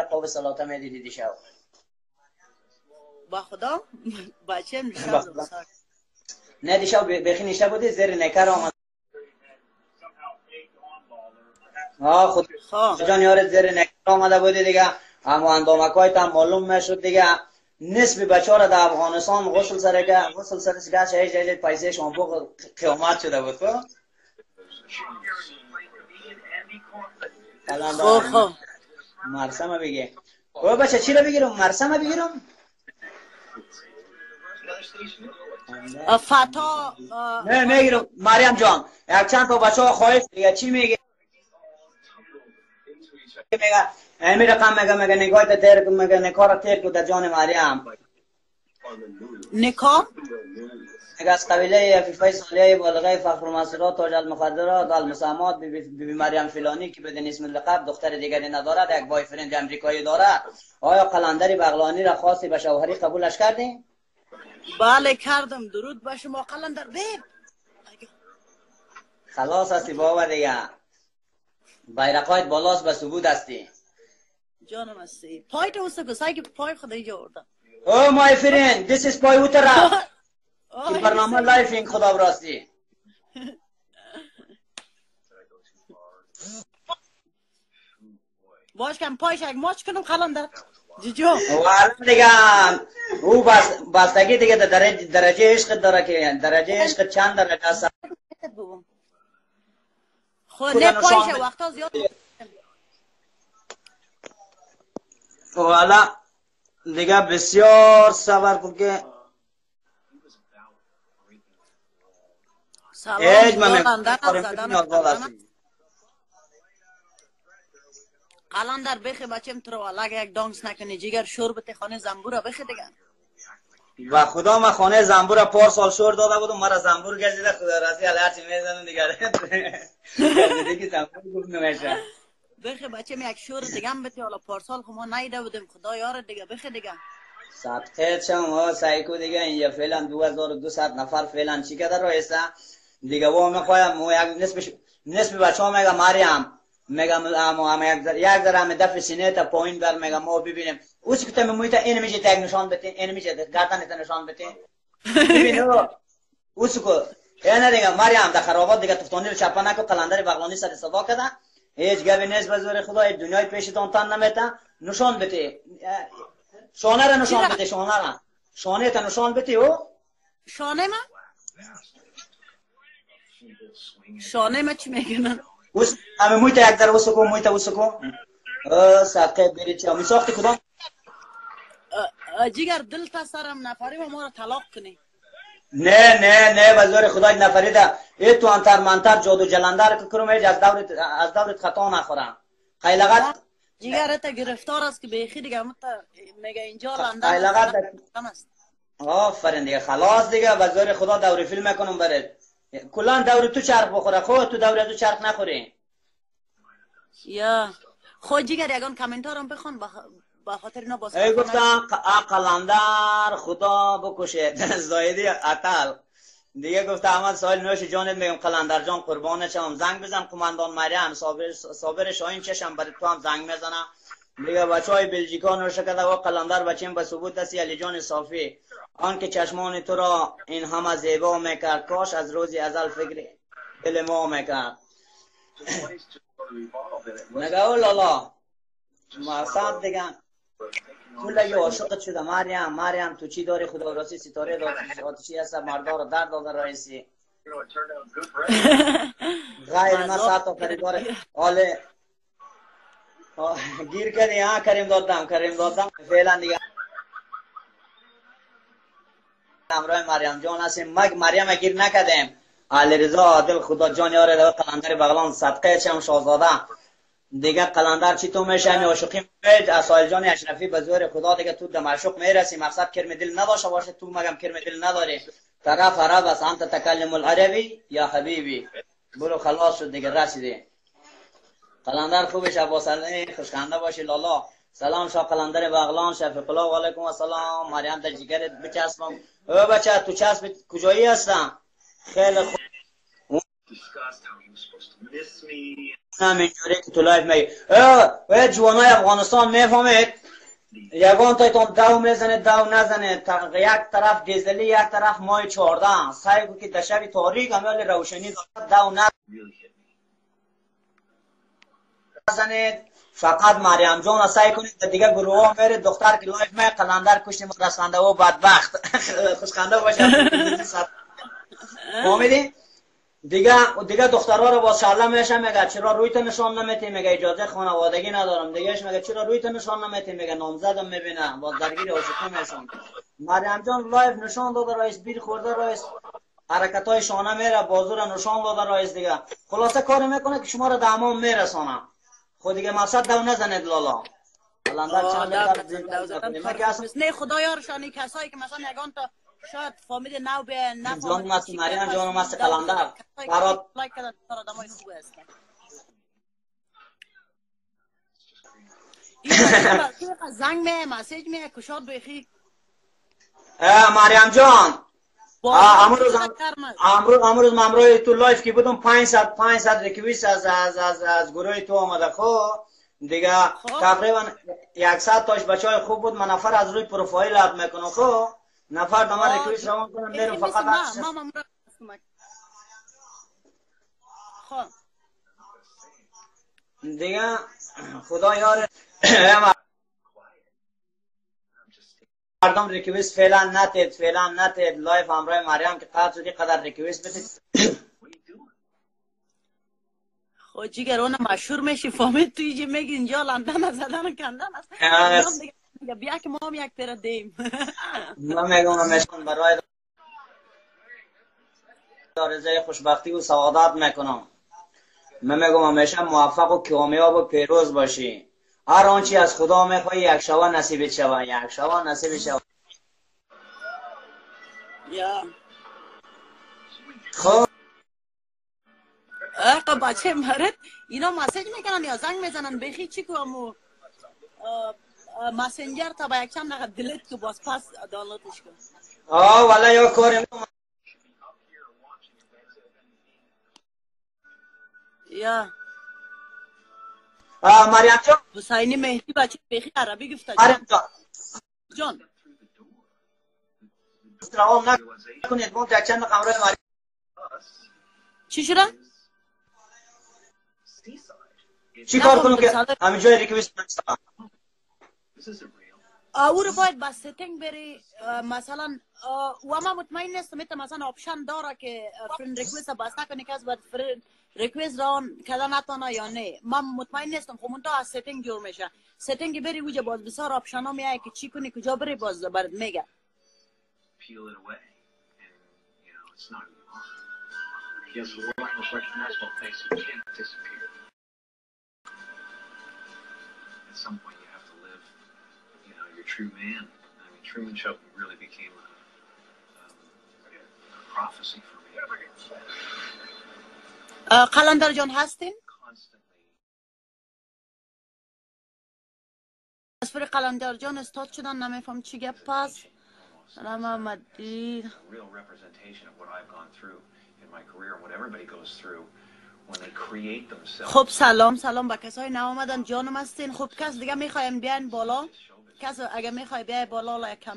قوه سلاطه می‌دیدی دیشب؟ با خدا؟ بچه خدا. نه دیشب بخی نشته بودی زیر نکر آمد. آه خود خب. جان یارت زیر نکر آمده بودی دیگه. اما اندامکای هم معلوم می‌شد دیگه. نصف بچه ها را در افغانستان غسل سره که غسل سره که چه هیچ هیچ پیسه شامپو قیامت شده بود خب؟ الان خب. مرسمه بگی او بچه چی رو بگیرم؟ مرسمه بگیرم؟ فتا نه می‌گیرم مریم جان. یک چند تا بچه ها خواهش دیگه چی میگه؟ میگه امی رقم میگه میگه نگاه کن میگه نکار را تیر کن در جان مریم. نکام میگه از قبیله فیفای سالیه بالغه فخر المسرات تاج المخدرات المسامات بی, بی, مریم فلانی که بدون اسم لقب دختر دیگری ندارد یک بای فرند امریکایی دارد. آیا قلندری بغلانی را خاصی به شوهری قبولش کردی؟ بله کردم. درود به شما قلندر. بیب خلاص هستی بابا دیگه. بیرقایت بالاست به ثبوت هستی. جانم هستی. پای تو سکو سعی که پای خدا اینجا او مای فرند this is پای اوتر رفت آه، که برنامه لایف این خدا براستی باش کم پایش یک ماچ کنم قلندر جیجو و الان دیگه او بس بستگی دیگه در درجه درجه عشق داره که درجه عشق چند درجه است خود نه پایش وقتا زیاد و حالا دیگه بسیار صبر کن که سلام. قلندر بخی بچم تو رو اگه یک دانس نکنی جیگر شور بته خانه زنبورا بخی دیگه. و خدا ما خانه زنبور پار سال شور داده بودم مرا زنبور گزیده خدا رازی علی هرچی می‌زنم دیگه. که زنبور گفت نمیشه. بخی بچم یک شور دیگه هم بته حالا پارسال خب ما نیده بودیم. خدا یار دیگه. بخی دیگه. صدقه چم ها سایکو دیگه. اینجا فعلا 2200 نفر فعلا چی کده رایسته دیگه و می‌خوایم. و یک نصف نصف بچه ها میگه مریم. میگم اما اما یک در یک در همه دفع سینه تا پایین بر میگم ما ببینیم. اوش که تم مویتا این میشه تگ نشان بده این میشه گردن تا نشان بده ببین اوش کو اینا دیگه. مریم در خرابات دیگه تفتانی رو چپا نکو قلندر بغلانی سر صدا کده. هیچ گبی نیست به زور خدا دنیای پیشتان تن نمیته نشان بده شانه را نشان بده شانه را. شانه تا نشان بده او. شانه ما شانه ما چی میگن اوس همه مویتا یک در وسکو مویتا وسکو صدقه بری چه می ساختی کدام؟ جیگر دل تا سرم نفری و ما رو طلاق کنی. نه نه نه به زور خدای نفریده ای تو انتر منتر جادو جلندر که کرم از دورت از دورت خطا نخورم خیلقت جیگر تا گرفتار است که بیخی دیگه متا میگه اینجا لندن خیلقت است آفرین دیگه خلاص دیگه به زور خدا دور فیلم می‌کنم برات کلان دور تو چرخ بخوره خود تو دور تو چرخ نخوری یا خود جیگر یگان کامنتار هم بخوان بخ- به خاطر اینا باز ای گفتم قلندر خدا بکشه. زایدی اتل. دیگه گفته احمد سایل نوش جانت میگم قلندر جان قربان شم زنگ بزن کماندان مریم. صابر صابر شاهین چشم برای تو هم زنگ می‌زنم. دیگه بچه های بلژیکا نوشه کرده و قلندر بچیم به ثبوت دستی علی جان صافی. آن که چشمان تو را این همه زیبا می‌کرد کاش از روزی ازل فکر دل ما می‌کرد. نگاه لالا. مقصد دیگه. کل یه عاشقت شده. مریم مریم تو چی داری؟ خدا راستی ستاره داد آتشی هست مردا رو درد داده رئیسی. غیر ما ساعت خریدار آله آه، گیر کردی ها؟ کریم دادم کریم دادم. فعلا دیگه. همراه مریم جان هستیم. مگ مریم گیر نکردیم. علی رضا عادل خدا جان یاره دو قلندر بغلان صدقه چم شاهزاده. دیگه قلندر چی تو میشه همی عاشقی میج اسایل جان اشرفی به زور خدا دیگه تو دم عشق می‌رسی. مقصد کرم دل نداشته باشه تو مگم کرم دل نداری. طرف عرب است انت تکلم العربی یا حبیبی. برو خلاص شد دیگه رسیدی. قلندر خوبش ابا سلام. خوشخنده باشی لالا. سلام شاه قلندر بغلان شفیق الله. و علیکم السلام. مریم در جگرت بچسبم. او بچه تو چسب کجایی هستم؟ خیلی خوب. هم اینجوری که تو live میگی. و جوانای افغانستان می‌فهمید؟ یگان تایتون دو می‌زنه دو نزنه. یک طرف دیزلی یک طرف مای چهارده. سعی که در شب تاریک عمل روشنی دو نزنه. فقط مریم جان سعی کنید دیگه گروه ها میره دختر که لایف می قلندر کشتیم رسخنده و بدبخت. خوشخنده باشه فهمیدی؟ دیگه دیگه دخترها رو با سلام میشه میگه چرا رویت نشان نمیتی میگه اجازه خانوادگی ندارم. دیگهش میگه چرا رویت نشان نمیتی میگه نامزدم می‌بینه با درگیر عاشقی میشم. مریم جان لایف نشان داده رئیس بیر خورده رئیس. حرکت های شانه میره بازو رو نشان داده رئیس دیگه. خلاصه کاری می‌کنه که شما رو دامام میرسانه خود دیگه مقصد دو نزنید لالا. نه خدایارشانی کسایی که مثلا یگان تا شاید فامیل نو به جان مست مریم جان مست قلندر برات لایک کردن آدمای خوب است زنگ می message می کشاد بخی مریم جان امروز امروز امروز ممروی تو live که بودم 500 500 request از از از از گروه تو آمده خو دیگه تقریبا 100 تاش بچهای خوب بود من نفر از روی profile add می‌کنم خو نفر دما request روان کنم میرم فقط دیگه خدا یار مردم request فعلا نتید فعلا نتید. live همراه مریم که قد شدی قدر request بدید. خب جیگر اون مشهور میشی فهمید توی جی میگی اینجا لندن زدن و کندن است بیا که ما هم یک تیره دیم من میگم برای آرزوی خوشبختی و سعادت می‌کنم من میگم همیشه موفق و کامیاب و پیروز باشی هر آنچه از خدا می‌خوای یک شوا نصیبت شوه یک شوا نصیب شوه یا خب اقا بچه مرد اینا مسیج می‌کنن یا زنگ می‌زنن بخی چی کنم مسنجر تا با یک چند دقیقه دلیت که باز پس دانلودش کن آه والا یا کاری یا مریم جان حسینی مهدی بچه بخی عربی گفته مریم جان جان روان نکنید ما یک چند قمره مریم چی شده؟ چی کار کنم که همین جای ریکویست او رو باید با setting بری. مثلا و ما مطمئن نیستم می‌تونه مثلا option داره که friend request بسته کنی که از باید friend request ران کردن نتانه یا نه. من مطمئن نیستم خب منتها از setting جور میشه. setting بری وجه باز بسیار option ها میایه که چی کنی کجا بری باز برد میگه. At some point, true man. I mean, Truman Show really became a, um, a prophecy for me. قلندر جان هستین؟ پر قلندر جان استاد شدن نمیفهم چی گپ پس سلام محمدی a real representation of what I've gone through in my career and what everybody goes through when they create themselves. خب سلام سلام به کسای نو آمدن جانم هستین خب کس دیگه می‌خوایم بیاین بالا کس اگه می‌خوای بیای بالا کم